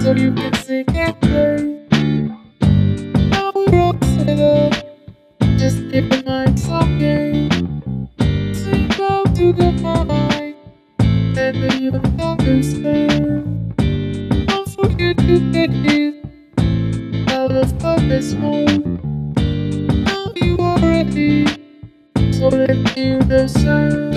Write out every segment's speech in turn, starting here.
so you can sing and play. Now we're all. Just keep the mics okay. Sing out to the mic, and then you'll understand. Don't forget to get it out of focus mode. Now you are ready, so let's hear the sound.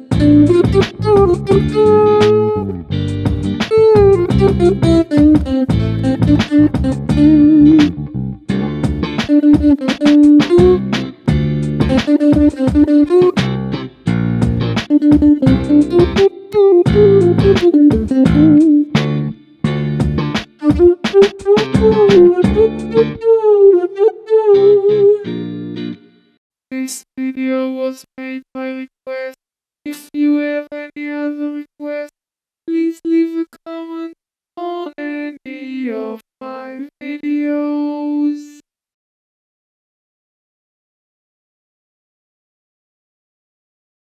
This video was made by